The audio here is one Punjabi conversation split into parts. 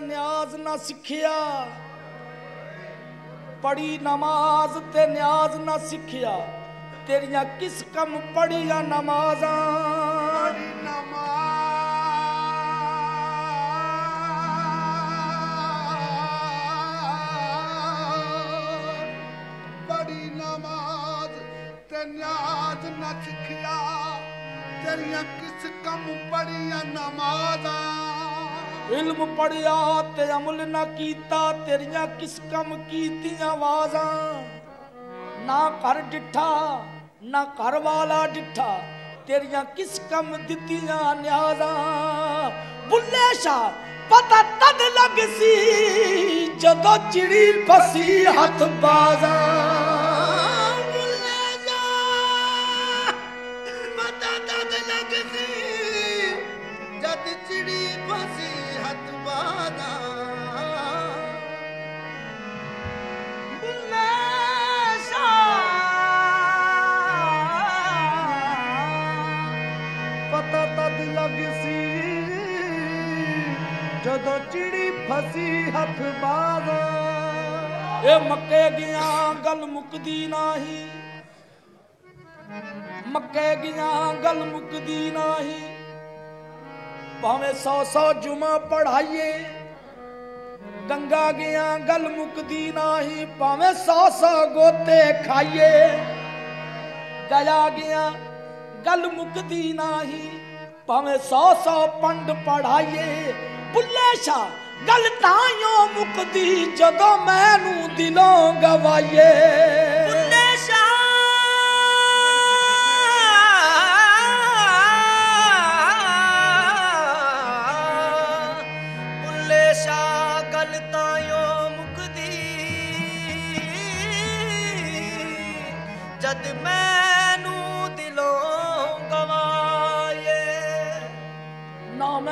ਨਿਆਜ਼ ਨਾ ਸਿੱਖਿਆ। ਪੜੀ ਨਮਾਜ਼ ਤੇ ਨਿਆਜ਼ ਨਾ ਸਿੱਖਿਆ। ਤੇਰੀਆਂ ਕਿਸ ਕੰਮ ਪੜੀਆਂ ਨਮਾਜ਼ਾਂ? ਬੜੀ ਨਮਾਜ਼। ਬੜੀ ਨਮਾਜ਼ ਤੇ ਨਿਆਜ਼ ਨਾ ਸਿੱਖਿਆ। ਤੇਰੀਆਂ ਕਿਸ ਕੰਮ ਪੜੀਆਂ ਨਮਾਜ਼ਾਂ? ਇਲਮ ਪੜਿਆ ਤੇ ਅਮਲ ਨਾ ਕੀਤਾ, ਤੇਰੀਆਂ ਕਿਸ ਕੰਮ ਕੀਤੀਆਂ ਆਵਾਜ਼ਾਂ? ਨਾ ਘਰ ਡਿੱਠਾ, ਨਾ ਘਰ ਵਾਲਾ ਡਿੱਠਾ, ਤੇਰੀਆਂ ਕਿਸ ਕੰਮ ਦਿੱਤੀਆਂ ਨਿਆਜ਼ਾਂ? ਬੁੱਲੇ ਸ਼ਾ ਪਤਾ ਤਦ ਲੱਗ ਸੀ ਜਦੋਂ ਚਿੜੀ ਫਸੀ ਹੱਥ ਬਾਜ਼ਾਂ। ਮੱਕੇ ਗਿਆ, ਗੱਲ ਮੁਕਦੀ ਨਹੀਂ। ਭਾਵੇਂ ਸੌ ਸੌ ਜੁਮਾ ਪੜਾਈਏ ਗੰਗਾ ਗਿਆ, ਗੱਲ ਮੁੱਕਦੀ ਨਹੀਂ। ਭਾਵੇਂ ਸੌ ਸੌ ਗੋਤੇ ਖਾਈਏ ਗਇਆ ਗਿਆ, ਗੱਲ ਮੁੱਕਦੀ ਨਹੀਂ। ਭਾਵੇਂ ਸੌ ਸੌ ਪੰਡ ਪੜਾਈਏ ਬੁੱਲੇ ਸ਼ਾ ਗੱਲ ਤਾਂਯੋ ਮੁੱਕਦੀ ਜਦੋਂ ਮੈਨੂੰ ਦਿਲੋਂ ਗਵਾਈਏ।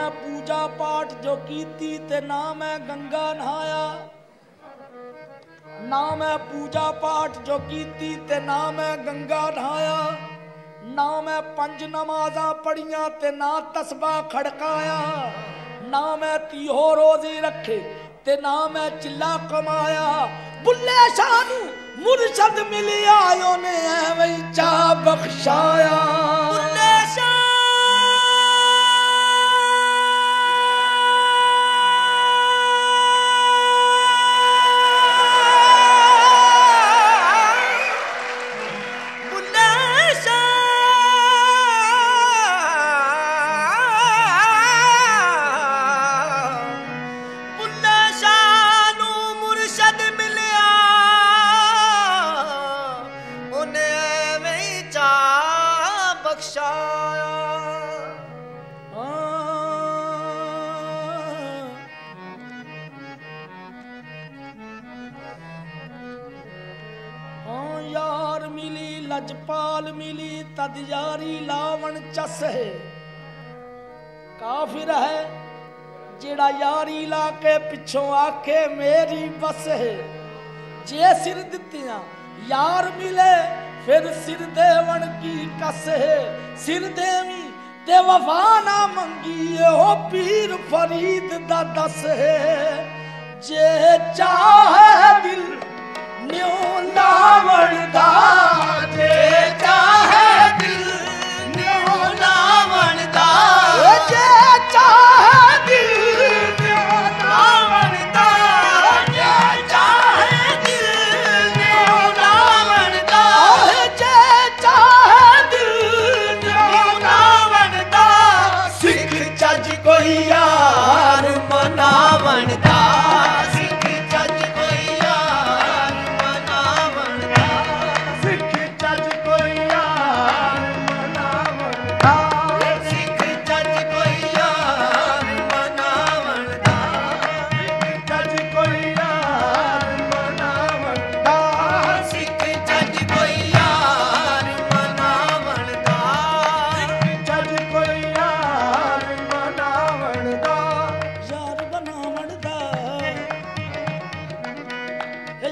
ਨਾ ਪੂਜਾ ਪਾਠ ਜੋ ਕੀਤੀ ਤੇ ਨਾ ਮੈਂ ਗੰਗਾ ਨਹਾਇਆ। ਨਾ ਮੈਂ ਪੂਜਾ ਪਾਠ ਜੋ ਕੀਤੀ ਤੇ ਨਾ ਮੈਂ ਗੰਗਾ ਨਹਾਇਆ। ਨਾ ਮੈਂ ਪੰਜ ਨਮਾਜ਼ਾਂ ਪੜੀਆਂ ਤੇ ਨਾ ਤਸਬਾ ਖੜਕਾਇਆ। ਨਾ ਮੈਂ ਤੀਹੋ ਰੋਜ਼ੇ ਰੱਖੇ ਤੇ ਨਾ ਮੈਂ ਚਿੱਲਾ ਕਮਾਇਆ। ਬੁੱਲੇ ਸ਼ਾਹ ਨੂੰ ਮੁਰਸ਼ਦ ਮਿਲਿਆ, ਉਹਨੇ ਐਵੇਂ ਹੀ ਚਾ ਬਖਸ਼ਾਇਆ। ਬੁੱਲੇ ਸ਼ਾ ਜਿਹੜਾ ਯਾਰੀ ਲਾ ਕੇ ਪਿੱਛੋਂ ਆਖੇ, ਮੇਰੀ ਬਸ ਹੈ। ਜੇ ਸਿਰ ਦਿੱਤੀਆਂ, ਯਾਰ ਮਿਲੇ, ਫਿਰ ਸਿਰ ਦੇਵਣ ਕੀ ਕਸ ਹੈ? ਸਿਰ ਦੇਵੀ ਤੇ ਵਫਾ ਨਾ ਮੰਗੀ ਉਹ ਪੀਰ ਫਰੀਦ ਦਾ ਦਸ ਹੈ। ਜੇ ਚਾਹੇ ਦਿਲ ਨਿਉ ਲਾਵਣ ਦਾ ਜੇ ਚਾਹੇ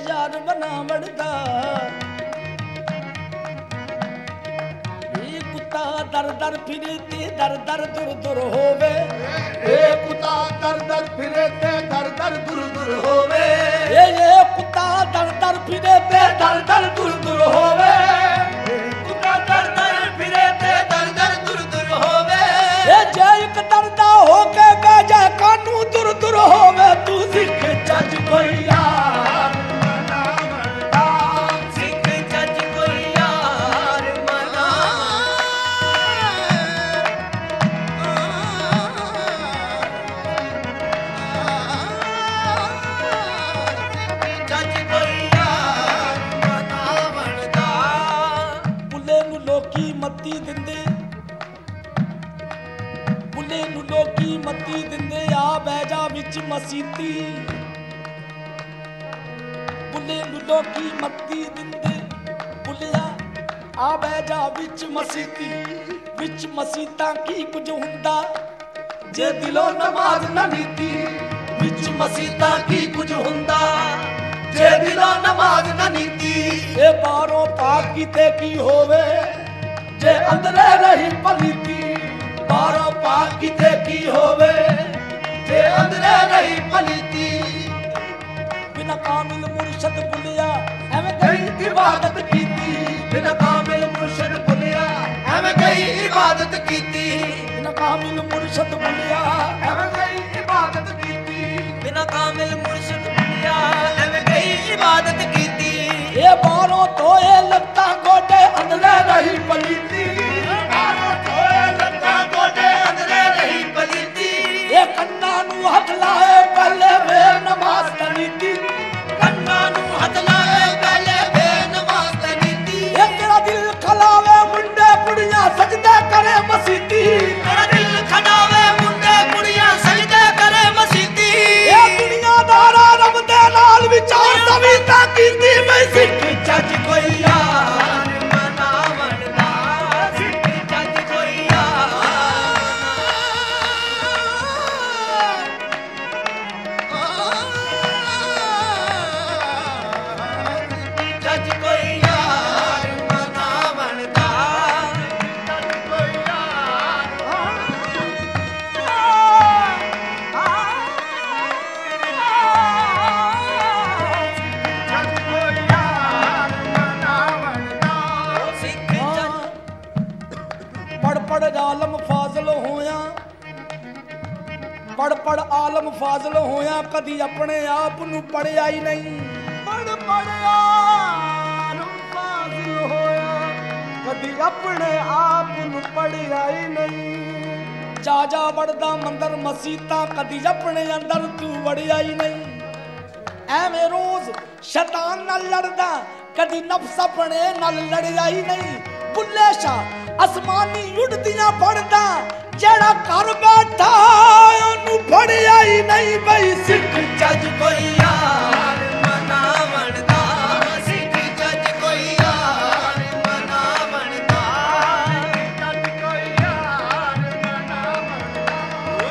ਯਾਰ ਬਣਾ ਵੜਦਾ ਇਹ ਕੁੱਤਾ ਦਰ ਦਰ ਫਿਰੇ ਤੇ ਦਰ ਦਰ ਦੁਰ ਦੁਰ ਹੋਵੇ। ਇਹ ਕੁੱਤਾ ਦਰ ਦਰ ਫਿਰੇ ਤੇ ਦਰ ਦਰ ਦੁਰ ਦੁਰ ਹੋਵੇ। ਇਹ ਇਹ ਕੁੱਤਾ ਦਰ ਦਰ ਫਿਰੇ ਤੇ ਦਰ ਦਰ ਦੁਰ ਦੁਰ ਹੋਵੇ। ਹੋ ਕੇ ਬਹਿ ਕਾਨੂੰ ਦੁਰ ਦੁਰ ਹੋਵੇ? ਤੂੰ ਸਿੱਖ ਚੱਜ ਕੋਈ। ਵਿੱਚ ਕੀ ਕੁਝ ਹੁੰਦਾ? ਜੇ ਦਿਲੋਂ ਨਮਾਜ਼ ਨਾ ਨੀਤੀ, ਵਿੱਚ ਮਸੀਤਾਂ ਕੀ ਕੁਝ ਹੁੰਦਾ? ਜੇ ਦਿਲੋਂ ਨਮਾਜ਼ ਨਾ ਨੀਤੀ, ਇਹ ਬਾਹਰੋਂ ਪਾਕ ਕਿਤੇ ਕੀ ਹੋਵੇ? ਜੇ ਅੰਦਰੇ ਰਹੀ ਪਲੀਤੀ ਬਾਹਰੋਂ ਪਾਕ ਕੀਤੇ ਕੀ ਹੋਵੇ? ਜੇ ਅੰਦਰੇ ਰਹੀ ਪਲੀਤੀ ਬਿਨਾ ਕਾਮਿਲ ਮੁਰਸ਼ਦ ਬੁਲਿਆ, ਐਵੇਂ ਕਈ ਇਬਾਦਤ ਕੀਤੀ, ਬਿਨਾ ਕਾਮਿਲ ਐਵੇਂ ਕਈ ਇਬਾਦਤ ਕੀਤੀ। ਬਿਨਾ ਕਾਮਿਲ ਮੁਰਸ਼ਦ ਬੁਲਿਆ ਐਵੇਂ ਕਈ ਇਬਾਦਤ ਕੀਤੀ। ਬਿਨਾ ਕਾਮਿਲ ਮੁਰਸ਼ਿਦ ਮਿਲਿਆ। ਐਵੇਂ ਕਈ ਇਬਾਦਤ ਕੀਤੀ। ਇਹ ਬਾਹਰੋਂ ਧੋਏ ਲੱਤਾਂ ਗੋਡੇ ਅੰਦਰੇ ਰਹੀ ਪਲੀਤੀ। ਬਾਹਰੋਂ ਧੋਏ ਲੱਤਾਂ ਗੋਡੇ ਅੰਦਰੇ ਰਹੀ ਪਲੀਤੀ। ਇਹ ਕੰਨਾਂ ਨੂੰ ਹੱਥ ਲਾਏ ਪੜਿਆ ਹੀ ਨਹੀਂ। ਪੜ ਪੜ ਆਲਮ ਫਾਜ਼ਲ ਹੋਇਆ। ਕਦੀ ਆਪਣੇ ਆਪ ਨੂੰ ਪੜਿਆ ਹੀ ਨਹੀਂ। ਜਾ ਜਾ ਵੜਦਾ ਮੰਦਰ ਮਸੀਤਾਂ ਕਦੀ ਆਪਣੇ ਅੰਦਰ ਤੂੰ ਵੜਿਆ ਹੀ ਨਹੀਂ। ਐਵੇਂ ਰੋਜ਼ ਸ਼ੈਤਾਨ ਨਾਲ ਲੜਦਾ ਕਦੀ ਨਫਸ ਆਪਣੇ ਨਾਲ ਲੜਿਆ ਹੀ ਨਹੀਂ। ਬੁੱਲੇ ਸ਼ਾ ਅਸਮਾਨੀ ਉੱਡਦੀਆਂ ਫੜਦਾ ਜਿਹੜਾ ਘਰ ਬੈਠਾ ਉਹਨੂੰ ਫੜਿਆ ਹੀ ਨਹੀਂ ਬਈ ਸਿੱਖ ਜੱਜ ਕੋਈ ਯਾਰ ਮਨਾਵਣ ਦਾ ਸਿੱਖ ਜੱਜ ਕੋਈ ਯਾਰ ਮਨਾਵਣ ਦਾ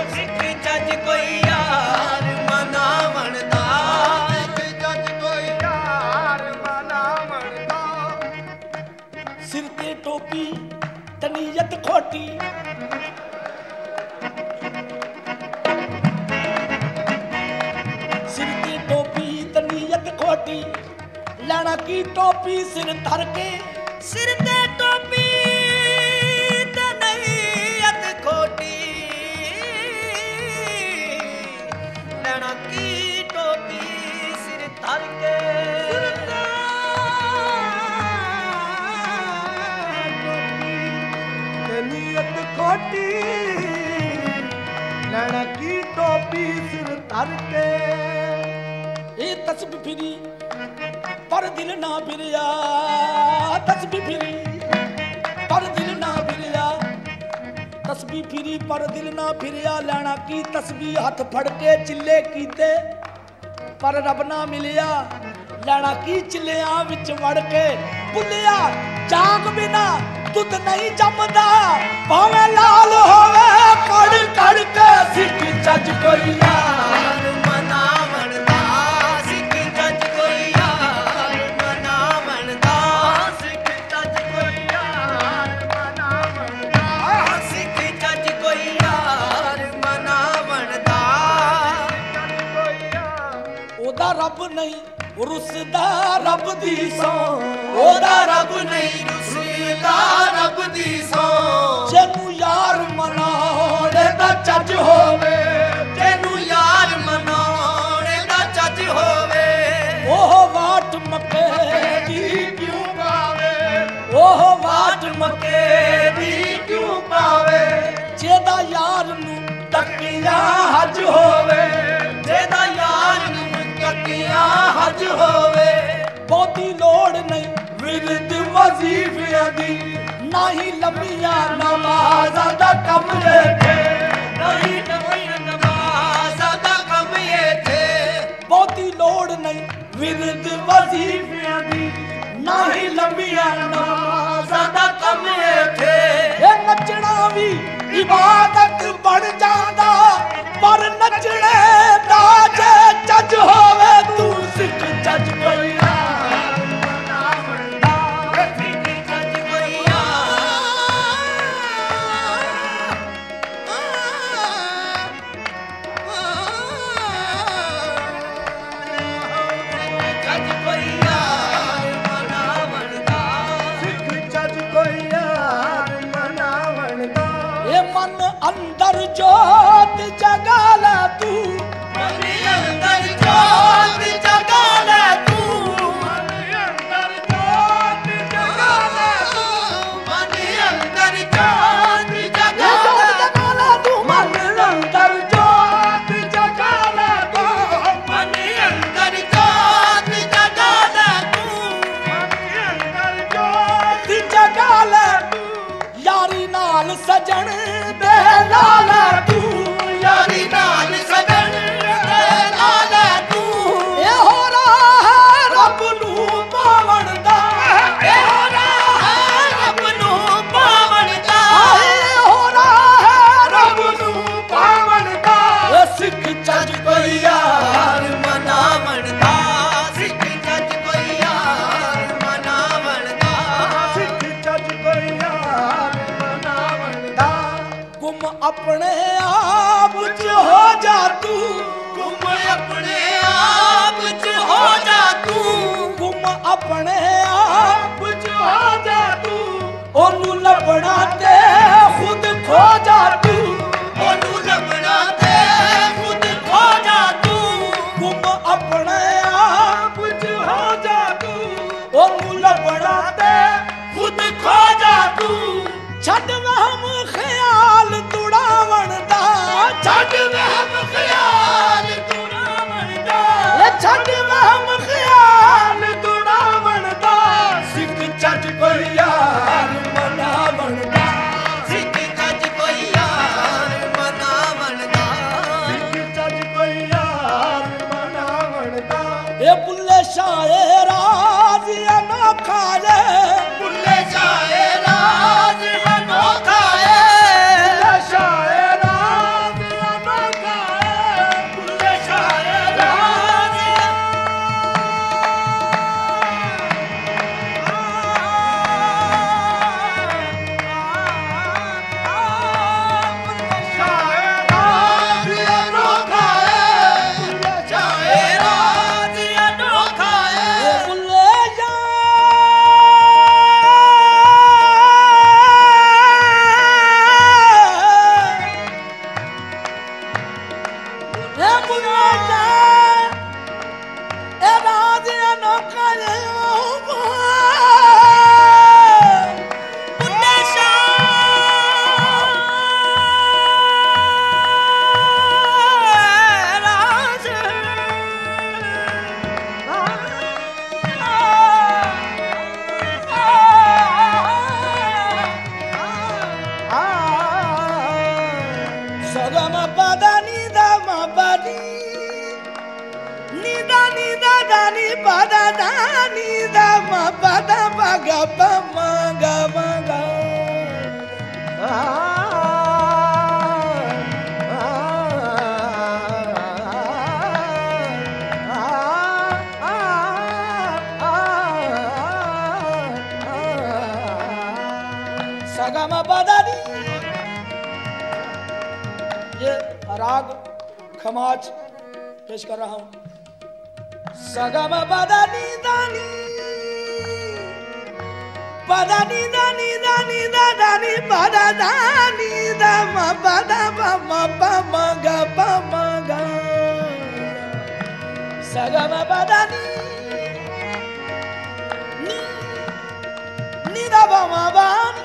ਸਿੱਖ ਜੱਜ ਕੋਈ ਯਾਰ ਮਨਾਵਣ ਦਾ ਸਿਰ ਤੇ ਟੋਪੀ, ਤਨੀਅਤ ਖੋਟੀ। ਲੈਣਾ ਕੀ ਟੋਪੀ ਸਿਰ ਧਰ ਕੇ? ਸਿਰ ਤੇ ਟੋਪੀ ਤੇ ਨਹੀਂ ਅਤ ਖੋਟੀ। ਲੈਣਾ ਕੀ ਟੋਪੀ ਸਿਰ ਧਰ ਕੇ? ਨੀਅਤ ਖੋਟੀ। ਲੈਣਾ ਕੀ ਟੋਪੀ ਸਿਰ ਧਰ ਕੇ? ਇਹ ਤਸਬੀਹ ਫਿਰੀ। ਪਰ ਦਿਲ ਨਾ ਫਿਰਿਆ, ਤਸਬੀਹ ਫਿਰੀ। ਪਰ ਦਿਲ ਨਾ ਫਿਰਿਆ, ਤਸਬੀਹ ਫਿਰੀ, ਪਰ ਦਿਲ ਨਾ ਫਿਰਿਆ, ਲੈਣਾ ਕੀ ਤਸਬੀਹ, ਹੱਥ ਫੜ ਕੇ ਚਿੱਲੇ ਕੀਤੇ। ਪਰ ਰੱਬ ਨਾ ਮਿਲਿਆ, ਲੈਣਾ ਕੀ ਚਿੱਲਿਆਂ ਵਿੱਚ ਵੜ ਕੇ। ਭੁੱਲਿਆ, ਜਾਗ ਬਿਨਾ ਦੁੱਧ ਨਹੀਂ ਜੰਮਦਾ। ਭਾਵੇਂ ਲਾਲ ਹੋਵੇ ਕੜ ਕੜ ਕੇ ਸਿੱਖ ਚੱਜ ਕੋਈ ਯਾਰ ਰੱਬ ਨਹੀਂ, ਰੁੱਸਦਾ ਰੱਬ ਦੀ ਸੌ। ਉਹਦਾ ਰੱਬ ਨਹੀਂ, ਰੁੱਸਦਾ ਰੱਬ ਦੀ ਸੌ। ਜਿਹਨੂੰ ਯਾਰ ਮਨਾਉਣੇ ਦਾ ਚੱਜ ਹੋਵੇ, ਜਿਹਨੂੰ ਯਾਰ ਮਨਾਉਣੇ ਦਾ ਚੱਜ ਹੋਵੇ। ਉਹ ਵਾਟ ਮੱਕੇ ਦੀ ਕਿਉਂ ਪਾਵੇ? ਉਹ ਵਾਟ ਮੱਕੇ ਦੀ ਕਿਉਂ ਪਾਵੇ? ਜਿਹਦਾ ਯਾਰ ਨੂੰ ਤੱਕਿਆ ਹੱਜ ਹੋਵੇ। ਅੱਜ ਹੋਵੇ ਬਹੁਤੀ ਲੋੜ ਨਹੀਂ ਵਿਰਦ ਵਜ਼ੀਫਿਆਂ ਦੀ। ਨਹੀਂ ਲੰਮੀਆਂ ਨਮਾਜ਼ਾਂ ਦਾ ਕੰਮ ਇੱਥੇ। ਨਹੀਂ ਲੰਮੀਆਂ ਨਮਾਜ਼ਾਂ ਦਾ ਕੰਮ ਇੱਥੇ। ਬਹੁਤੀ ਲੋੜ ਨਹੀਂ ਵਿਰਦ ਵਜ਼ੀਫਿਆਂ ਦੀ। ਨਹੀਂ ਲੰਮੀਆਂ ਨਮਾਜ਼ਾਂ ਦਾ ਕੰਮ ਇੱਥੇ। ਇਹ ਨੱਚਣਾ ਵੀ ਇਬਾਦਤ ਬਣ ਜਾਂਦਾ ਪਰ ਨੱਚਣੇ ਦਾ ਜੇ ਚੱਜ ਹੋ judgment. don't kadha ni pa da da ni da ma pa da pa ga pa ma ga ma ga ah राग खमाज पेश कर रहा हूँ Sagama badani dani Badani dani dani dani badani dama badama mama maga Sagama badani Ni Ni dama badani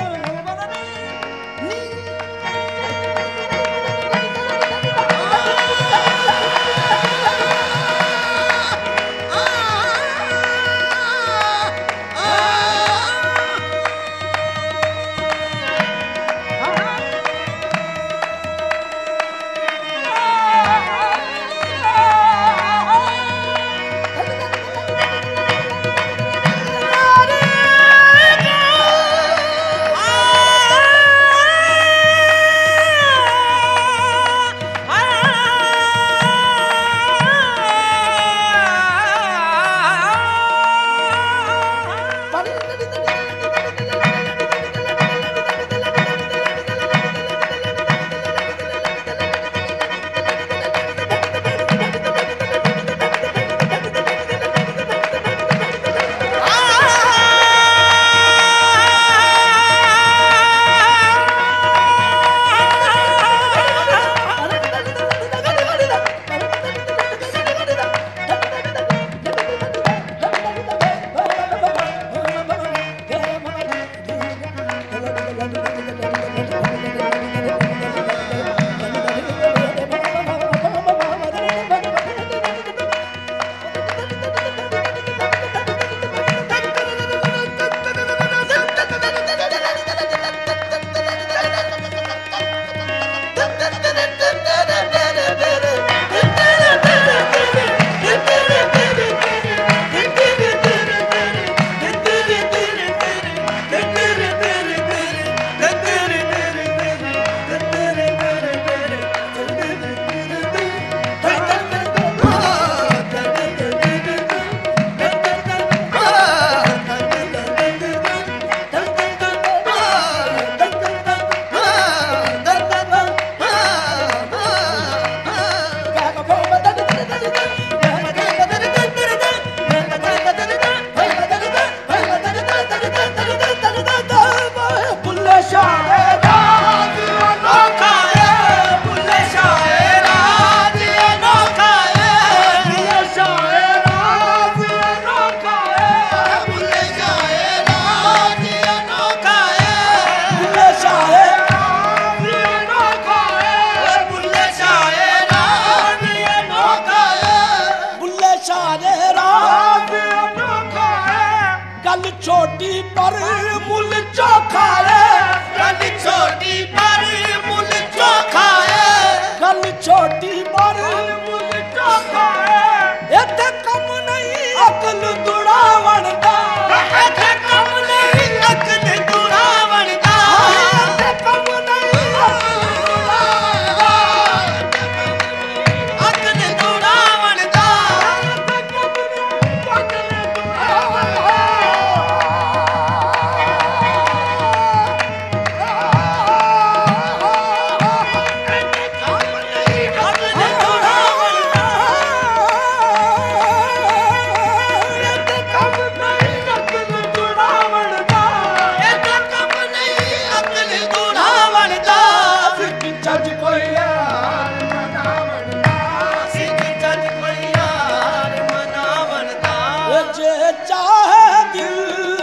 दिल